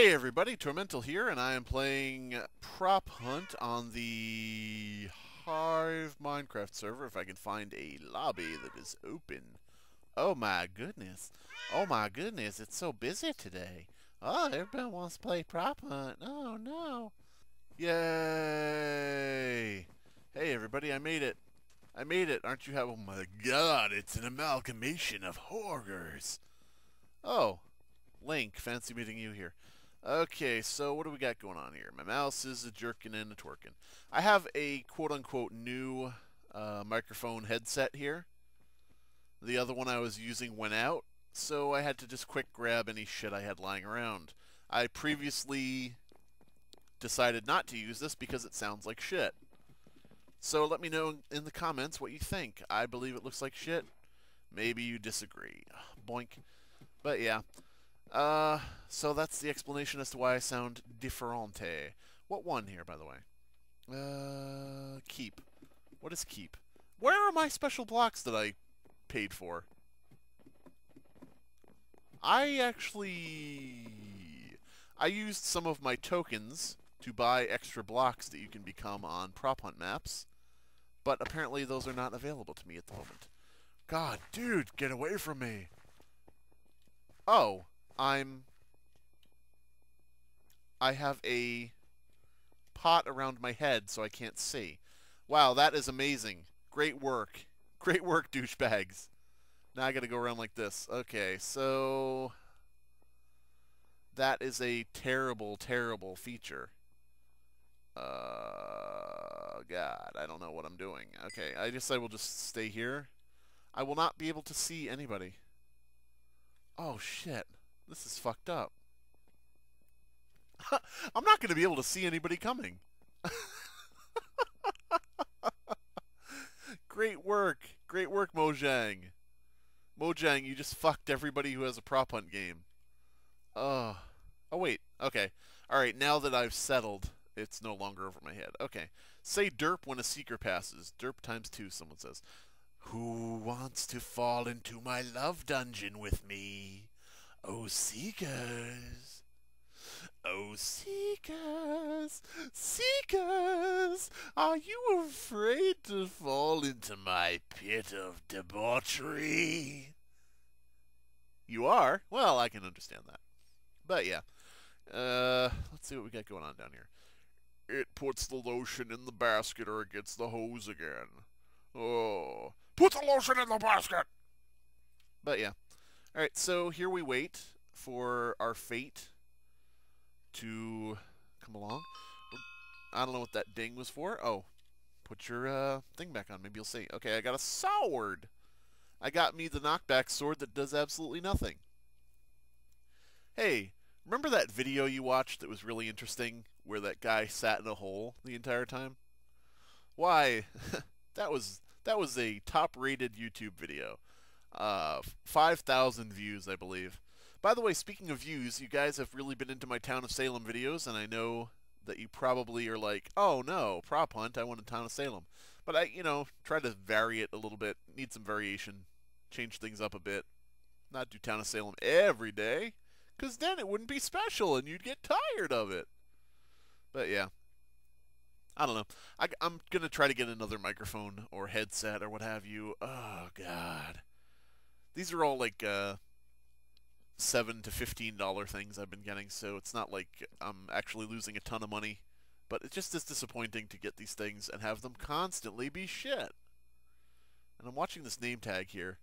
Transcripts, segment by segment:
Hey everybody, Tormental here, and I am playing Prop Hunt on the Hive Minecraft server, if I can find a lobby that is open. Oh my goodness. Oh my goodness, it's so busy today. Oh, everybody wants to play Prop Hunt. Oh no. Yay! Hey everybody, I made it. I made it. Aren't you happy? Oh my god, it's an amalgamation of horrors. Oh, Link, fancy meeting you here. Okay, so what do we got going on here? My mouse is a jerking and a twerking. I have a quote-unquote new uh, microphone headset here. The other one I was using went out, so I had to just quick grab any shit I had lying around. I previously decided not to use this because it sounds like shit. So let me know in the comments what you think. I believe it looks like shit. Maybe you disagree. Boink. But yeah. Uh, so that's the explanation as to why I sound differente. What one here, by the way? Uh, keep. What is keep? Where are my special blocks that I paid for? I actually... I used some of my tokens to buy extra blocks that you can become on prop hunt maps, but apparently those are not available to me at the moment. God, dude, get away from me! Oh, I'm I have a pot around my head so I can't see. Wow, that is amazing. Great work. Great work, douchebags. Now I gotta go around like this. Okay, so... That is a terrible, terrible feature. Uh, God, I don't know what I'm doing. Okay, I guess I will just stay here. I will not be able to see anybody. Oh, shit. This is fucked up. I'm not going to be able to see anybody coming. Great work. Great work, Mojang. Mojang, you just fucked everybody who has a prop hunt game. Oh. Oh, wait. Okay. Alright, now that I've settled, it's no longer over my head. Okay. Say derp when a seeker passes. Derp times two, someone says. Who wants to fall into my love dungeon with me? Oh, seekers. Oh, seekers, seekers, are you afraid to fall into my pit of debauchery? You are? Well, I can understand that. But yeah. Uh, let's see what we got going on down here. It puts the lotion in the basket or it gets the hose again. Oh. Put the lotion in the basket! But yeah. Alright, so here we wait for our fate to come along. I don't know what that ding was for. Oh, put your uh, thing back on. Maybe you'll see. Okay, I got a sword. I got me the knockback sword that does absolutely nothing. Hey, remember that video you watched that was really interesting where that guy sat in a hole the entire time? Why, that was that was a top-rated YouTube video. Uh, 5,000 views, I believe. By the way, speaking of views, you guys have really been into my Town of Salem videos, and I know that you probably are like, oh no, prop hunt, I want a Town of Salem. But I, you know, try to vary it a little bit, need some variation, change things up a bit. Not do Town of Salem every day, because then it wouldn't be special and you'd get tired of it. But yeah. I don't know. I, am going to try to get another microphone or headset or what have you. Oh, God. These are all like uh, seven to fifteen dollar things I've been getting, so it's not like I'm actually losing a ton of money. But it just is disappointing to get these things and have them constantly be shit. And I'm watching this name tag here.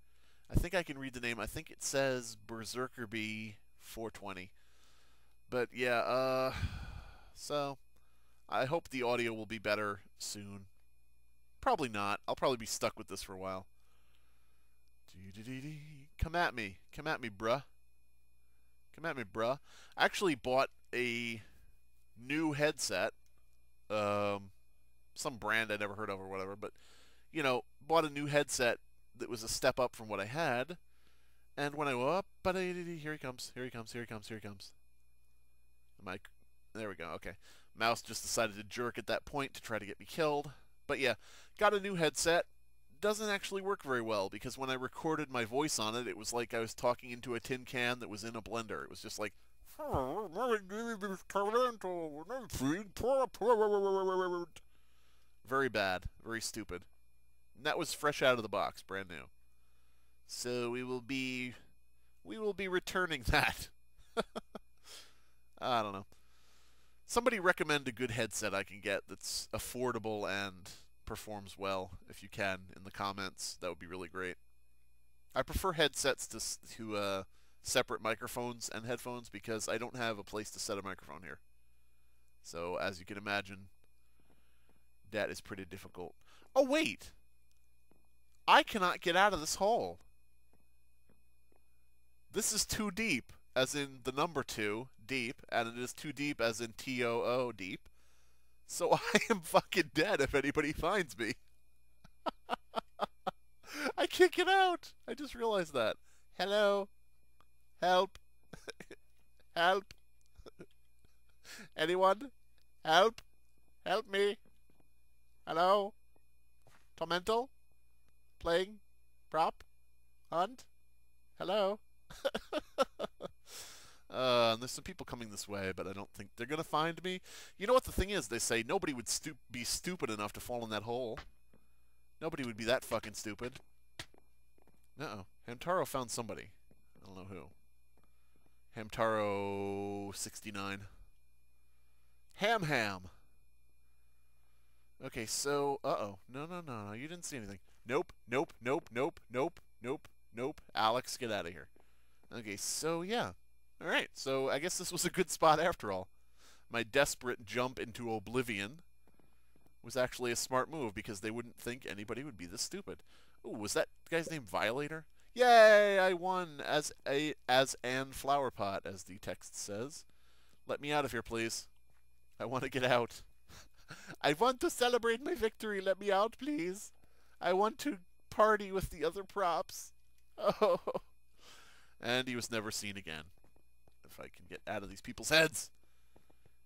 I think I can read the name. I think it says Berserker B 420. But yeah, uh, so I hope the audio will be better soon. Probably not. I'll probably be stuck with this for a while. Come at me. Come at me, bruh. Come at me, bruh. I actually bought a new headset. Um, some brand I never heard of or whatever, but, you know, bought a new headset that was a step up from what I had. And when I go up, here he comes, here he comes, here he comes, here he comes. Am? There we go. Okay. Mouse just decided to jerk at that point to try to get me killed. But yeah, got a new headset doesn't actually work very well because when I recorded my voice on it, it was like I was talking into a tin can that was in a blender. It was just like Very bad. Very stupid. And that was fresh out of the box, brand new. So we will be we will be returning that. I don't know. Somebody recommend a good headset I can get that's affordable and performs well if you can in the comments. That would be really great. I prefer headsets to to uh, separate microphones and headphones because I don't have a place to set a microphone here. So as you can imagine, that is pretty difficult. Oh wait, I cannot get out of this hole. This is too deep, as in the number two, deep, and it is too deep as in T-O-O, deep. So I am fucking dead if anybody finds me. I can't get out. I just realized that. Hello. Help. Help. Anyone? Help. Help me. Hello. Tormental? Playing? Prop? Hunt? Hello? Uh, and there's some people coming this way, but I don't think they're going to find me. You know what the thing is? They say nobody would stu- be stupid enough to fall in that hole. Nobody would be that fucking stupid. Uh-oh. Hamtaro found somebody. I don't know who. Hamtaro 69. Ham Ham. Okay, so, uh-oh. No, no, no, no, you didn't see anything. Nope, nope, nope, nope, nope, nope, nope. Alex, get out of here. Okay, so yeah. Alright, so I guess this was a good spot after all. My desperate jump into oblivion was actually a smart move because they wouldn't think anybody would be this stupid. Ooh, was that guy's name Violator? Yay, I won as a as an flowerpot, as the text says. Let me out of here, please. I want to get out. I want to celebrate my victory. Let me out, please. I want to party with the other props. Oh and he was never seen again. If I can get out of these people's heads.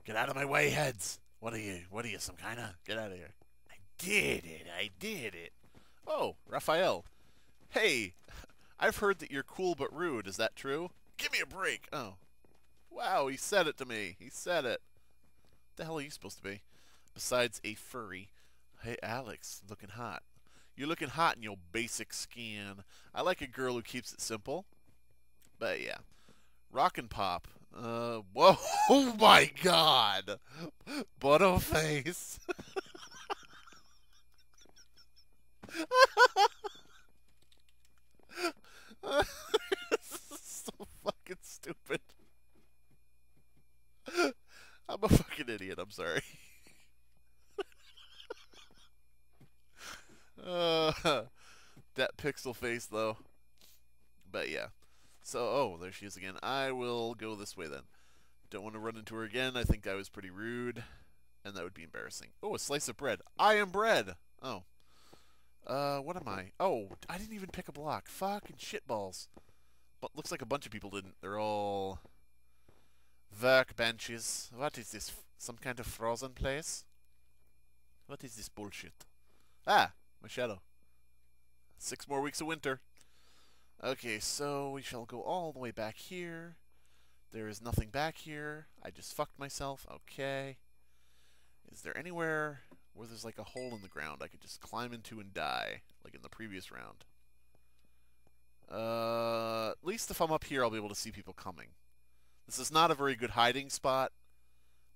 Get out of my way, heads. What are you? What are you, some kind of? Get out of here. I did it. I did it. Oh, Raphael. Hey, I've heard that you're cool but rude. Is that true? Give me a break. Oh. Wow, he said it to me. He said it. What the hell are you supposed to be? Besides a furry. Hey, Alex, looking hot. You're looking hot in your basic skin. I like a girl who keeps it simple. But yeah. Rock and Pop. Uh, whoa, oh my god! Butterface. this is so fucking stupid. I'm a fucking idiot, I'm sorry. uh, that pixel face, though. But yeah. So, oh, there she is again. I will go this way then. Don't want to run into her again. I think I was pretty rude. And that would be embarrassing. Oh, a slice of bread. I am bread! Oh. Uh, what am I? Oh, I didn't even pick a block. Fucking shitballs. But looks like a bunch of people didn't. They're all... Workbenches. What is this? Some kind of frozen place? What is this bullshit? Ah! My shadow. Six more weeks of winter. Okay, so we shall go all the way back here. There is nothing back here. I just fucked myself. Okay. Is there anywhere where there's like a hole in the ground I could just climb into and die, like in the previous round? Uh, at least if I'm up here, I'll be able to see people coming. This is not a very good hiding spot,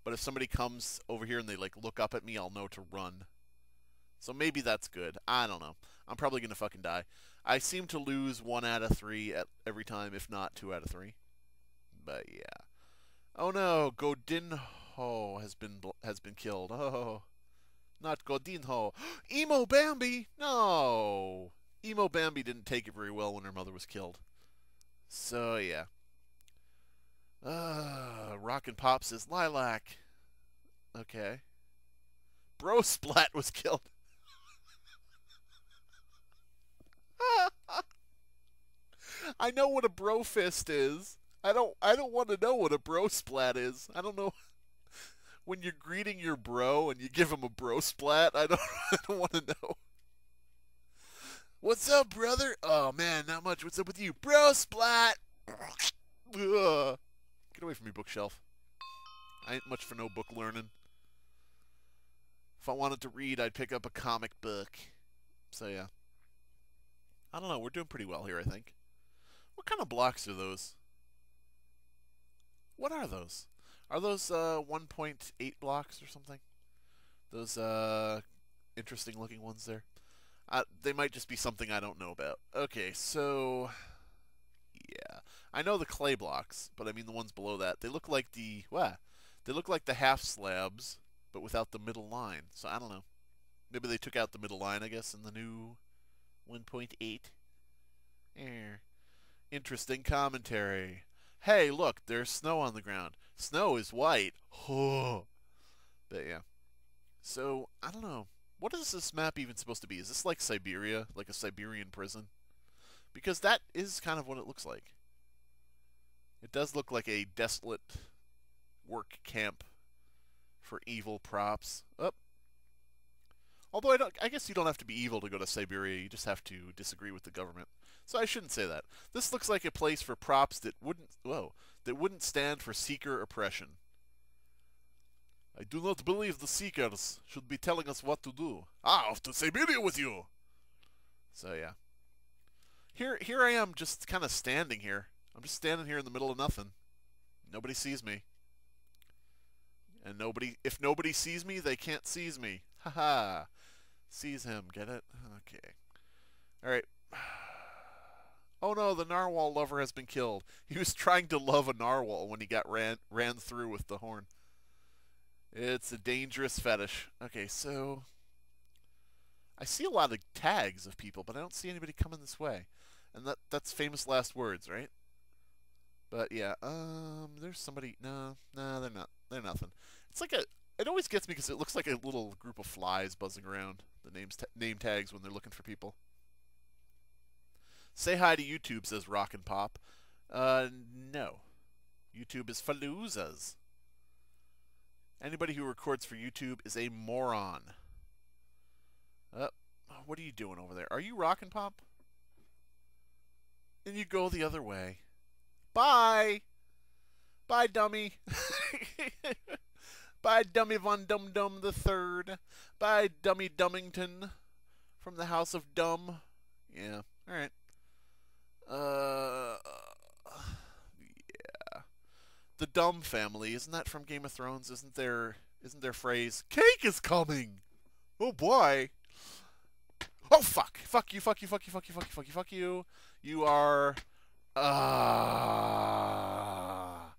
but if somebody comes over here and they like look up at me, I'll know to run. So maybe that's good. I don't know. I'm probably gonna fucking die. I seem to lose one out of three at every time, if not two out of three. But yeah. Oh no, Godinho has been has been killed. Oh, not Godinho. Emo Bambi. No, Emo Bambi didn't take it very well when her mother was killed. So yeah. Uh, Rockin' Pop says Lilac. Okay. Bro Splat was killed. I know what a bro fist is. I don't I don't want to know what a bro splat is. I don't know when you're greeting your bro and you give him a bro splat. I don't I don't want to know. What's up, brother? Oh man, not much. What's up with you, bro splat? Get away from me, bookshelf. I ain't much for no book learning. If I wanted to read, I'd pick up a comic book. So yeah. I don't know. We're doing pretty well here, I think. What kind of blocks are those? What are those? Are those uh, 1.8 blocks or something? Those uh, interesting looking ones there. Uh, they might just be something I don't know about. Okay, so yeah, I know the clay blocks, but I mean the ones below that. They look like the what? They look like the half slabs, but without the middle line. So I don't know. Maybe they took out the middle line, I guess, in the new 1.8. Eh. Interesting commentary. Hey, look, there's snow on the ground. Snow is white. But yeah. So, I don't know. What is this map even supposed to be? Is this like Siberia? Like a Siberian prison? Because that is kind of what it looks like. It does look like a desolate work camp for evil props. Up. Oh. Although I don't I guess you don't have to be evil to go to Siberia, you just have to disagree with the government. So I shouldn't say that. This looks like a place for props that wouldn't whoa, that wouldn't stand for seeker oppression. I do not believe the Seekers should be telling us what to do. Ah, off to Siberia with you! So, yeah. Here, here I am just kind of standing here. I'm just standing here in the middle of nothing. Nobody sees me. And nobody, if nobody sees me, they can't seize me. Haha. Seize him, get it? Okay. Alright. Oh no, the narwhal lover has been killed. He was trying to love a narwhal when he got ran ran through with the horn. It's a dangerous fetish. Okay, so I see a lot of tags of people, but I don't see anybody coming this way. And that that's famous last words, right? But yeah, um there's somebody no, no, they're not. They're nothing. It's like a it always gets me because it looks like a little group of flies buzzing around the names name tags when they're looking for people. Say hi to YouTube, says Rock and Pop. Uh, no. YouTube is Faloozas. Anybody who records for YouTube is a moron. Uh, what are you doing over there? Are you rock and pop? And you go the other way. Bye! Bye, dummy. Bye, Dummy Von Dum Dum the Third. by Dummy Dummington from the House of Dumb. Yeah, alright. Uh, yeah. the Dumb family. Isn't that from Game of Thrones? Isn't there isn't their phrase "Cake is coming"? Oh boy. Oh fuck! Fuck you! Fuck you! Fuck you! Fuck you! Fuck you! Fuck you! Fuck you! You are. Ah. Uh,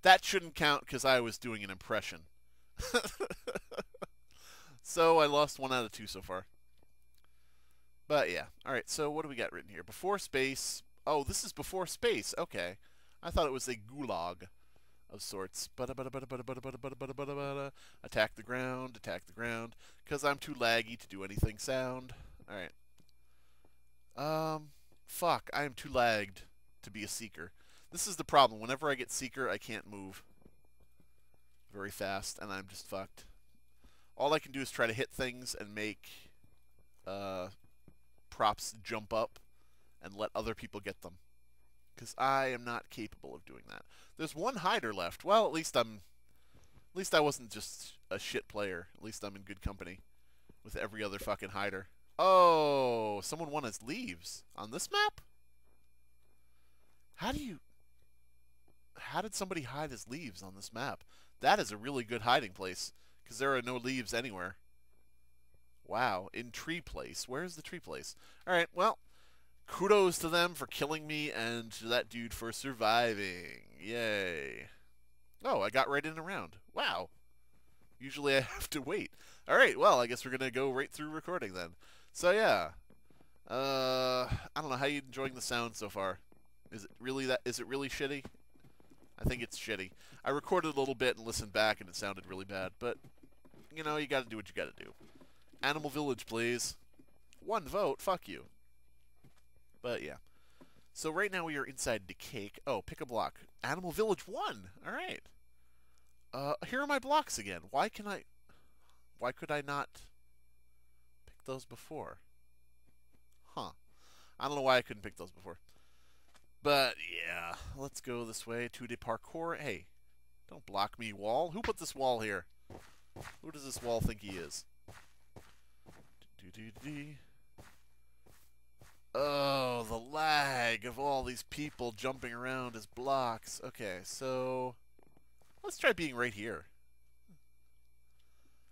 that shouldn't count because I was doing an impression. so I lost one out of two so far. But yeah. All right. So what do we got written here? Before space. Oh, this is before space. Okay. I thought it was a gulag of sorts. Attack the ground, attack the ground, because I'm too laggy to do anything sound. Alright. Um, fuck, I am too lagged to be a Seeker. This is the problem. Whenever I get Seeker, I can't move very fast, and I'm just fucked. All I can do is try to hit things and make uh, props jump up and let other people get them because I am not capable of doing that. There's one hider left. Well, at least I'm, at least I wasn't just a shit player. At least I'm in good company with every other fucking hider. Oh, someone won his leaves on this map. How do you? How did somebody hide his leaves on this map? That is a really good hiding place because there are no leaves anywhere. Wow, in tree place. Where's the tree place? All right, well, kudos to them for killing me and to that dude for surviving. Yay. Oh, I got right in around. Wow. Usually I have to wait. All right, well, I guess we're going to go right through recording then. So, yeah. Uh, I don't know. How you enjoying the sound so far? Is it really that? Is it really shitty? I think it's shitty. I recorded a little bit and listened back, and it sounded really bad. But, you know, you got to do what you got to do. Animal Village, please. One vote. Fuck you. But yeah. So right now we are inside the cake. Oh, pick a block. Animal Village 1. All right. Uh, here are my blocks again. Why can I... Why could I not pick those before? Huh. I don't know why I couldn't pick those before. But, yeah. let's go this way. to de parkour. Hey, don't block me, wall. Who put this wall here? Who does this wall think he is? Do do do. Oh, the lag of all these people jumping around as blocks. Okay, so let's try being right here.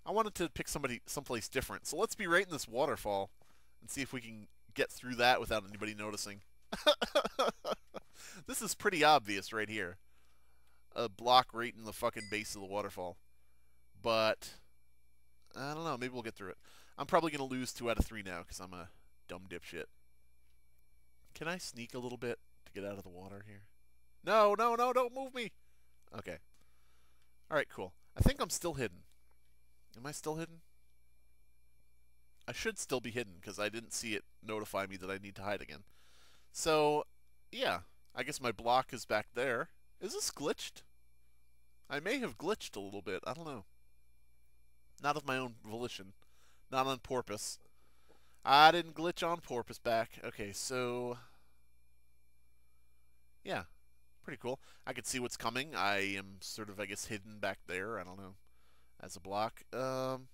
I wanted to pick somebody someplace different, so let's be right in this waterfall and see if we can get through that without anybody noticing. this is pretty obvious right here. A block right in the fucking base of the waterfall. But I don't know. Maybe we'll get through it. I'm probably going to lose two out of three now because I'm a dumb dipshit. Can I sneak a little bit to get out of the water here? No, no, no, don't move me. Okay. All right, cool. I think I'm still hidden. Am I still hidden? I should still be hidden because I didn't see it notify me that I need to hide again. So, yeah, I guess my block is back there. Is this glitched? I may have glitched a little bit. I don't know. Not of my own volition. Not on porpoise. I didn't glitch on porpoise back. Okay, so... Yeah, pretty cool. I can see what's coming. I am sort of, I guess, hidden back there. I don't know. As a block. Um,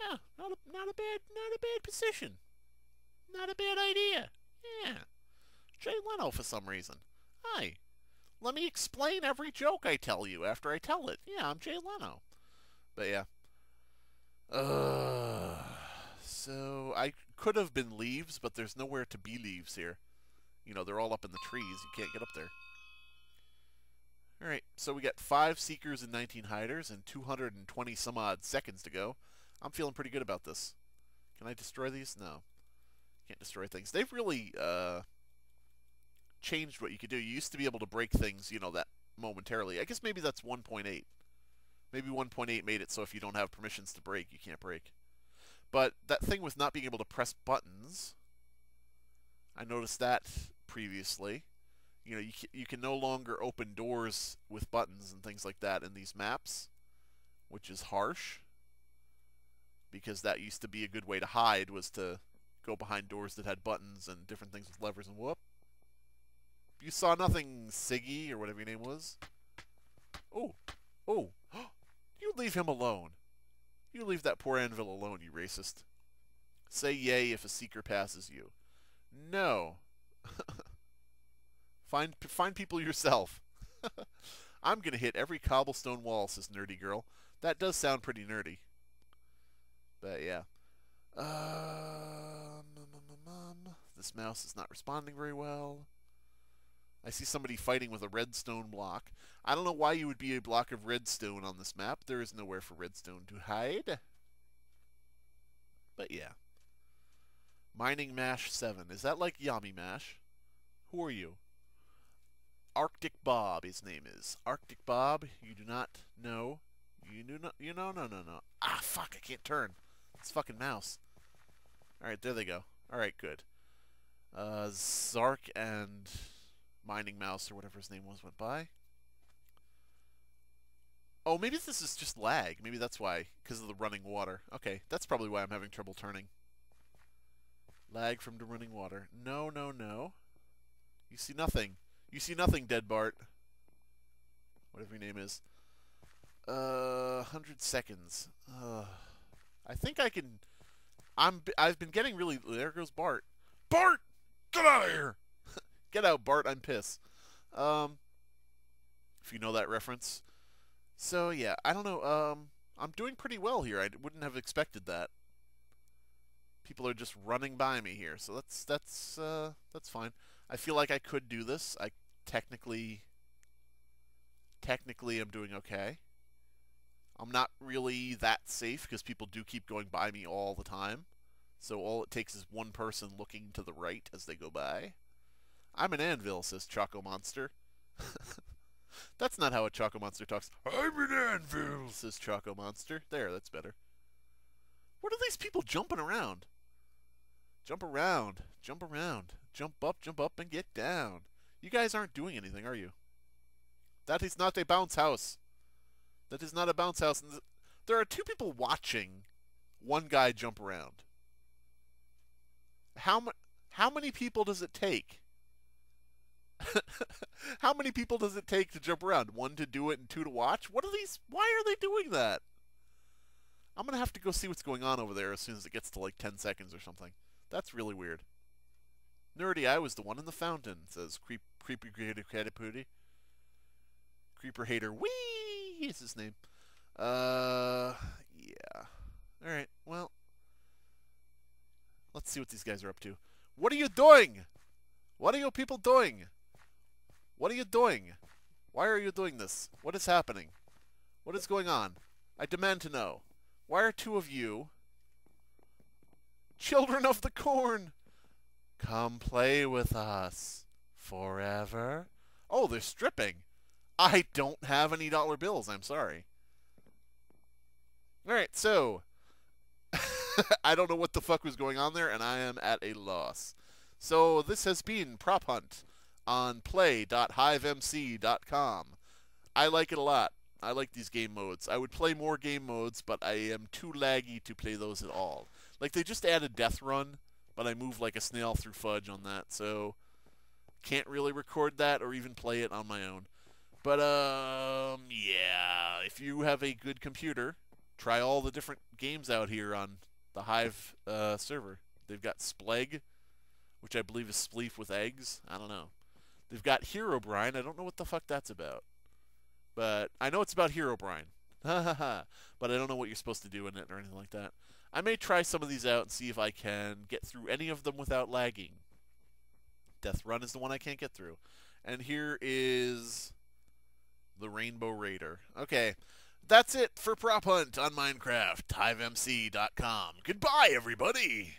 yeah, not a, not a bad, not a bad position. Not a bad idea. Yeah. Jay Leno for some reason. Hi. Let me explain every joke I tell you after I tell it. Yeah, I'm Jay Leno. But yeah. Uh, so I could have been leaves, but there's nowhere to be leaves here. You know, they're all up in the trees. You can't get up there. Alright, so we got 5 Seekers and 19 Hiders and 220 some odd seconds to go. I'm feeling pretty good about this. Can I destroy these? No. Can't destroy things. They've really uh, changed what you could do. You used to be able to break things, you know, that momentarily. I guess maybe that's 1.8. Maybe 1.8 made it so if you don't have permissions to break, you can't break. But that thing with not being able to press buttons, I noticed that previously. You know, you you can no longer open doors with buttons and things like that in these maps, which is harsh. Because that used to be a good way to hide, was to go behind doors that had buttons and different things with levers and whoop. You saw nothing, Siggy, or whatever your name was. Oh, oh, you leave him alone. You leave that poor anvil alone, you racist. Say yay if a seeker passes you. No. find find people yourself. I'm gonna hit every cobblestone wall, says Nerdy Girl. That does sound pretty nerdy. But yeah. Um, this mouse is not responding very well. I see somebody fighting with a redstone block. I don't know why you would be a block of redstone on this map. There is nowhere for redstone to hide. But yeah. Mining Mash 7. Is that like Yami Mash? Who are you? Arctic Bob, his name is. Arctic Bob, you do not know. You do not. You know, no, no, no. Ah, fuck, I can't turn. It's fucking mouse. Alright, there they go. Alright, good. Uh, Zark and Mining Mouse, or whatever his name was, went by. Oh, maybe this is just lag. Maybe that's why, because of the running water. Okay, that's probably why I'm having trouble turning. Lag from the running water. No, no, no. You see nothing. You see nothing, Dead Bart. Whatever your name is. Uh, 100 seconds. Uh, I think I can... I'm, I've been getting really... There goes Bart. Bart! Get out of here! Get out, Bart. I'm pissed. Um, if you know that reference. So yeah, I don't know. Um, I'm doing pretty well here. I wouldn't have expected that. People are just running by me here, so that's that's uh, that's fine. I feel like I could do this. I technically technically I'm doing okay. I'm not really that safe because people do keep going by me all the time. So all it takes is one person looking to the right as they go by. I'm an anvil, says Choco Monster. that's not how a Choco Monster talks. I'm an anvil, says Choco Monster. There, that's better. What are these people jumping around? Jump around, jump around, jump up, jump up, and get down. You guys aren't doing anything, are you? That is not a bounce house. That is not a bounce house. There are two people watching one guy jump around. How, how many people does it take? How many people does it take to jump around? One to do it and two to watch? What are these? Why are they doing that? I'm going to have to go see what's going on over there as soon as it gets to like 10 seconds or something. That's really weird. Nerdy, I was the one in the fountain, says Creep, Creepy Creator Catapooty. Creeper Hater, wee is his name. Uh, yeah. Alright, well. Let's see what these guys are up to. What are you doing? What are you people doing? What are you doing? Why are you doing this? What is happening? What is going on? I demand to know. Why are two of you children of the corn? Come play with us forever. Oh, they're stripping. I don't have any dollar bills. I'm sorry. All right, so I don't know what the fuck was going on there, and I am at a loss. So this has been Prop Hunt on play.hivemc.com. I like it a lot. I like these game modes. I would play more game modes, but I am too laggy to play those at all. Like they just added Death Run, but I move like a snail through fudge on that, so can't really record that or even play it on my own. But um yeah, if you have a good computer, try all the different games out here on the Hive uh, server. They've got Splegg, which I believe is Spleef with eggs. I don't know. They've got Herobrine. I don't know what the fuck that's about. But I know it's about Herobrine. but I don't know what you're supposed to do in it or anything like that. I may try some of these out and see if I can get through any of them without lagging. Death Run is the one I can't get through. And here is the Rainbow Raider. Okay, that's it for Prop Hunt on Minecraft. HiveMC.com. Goodbye, everybody!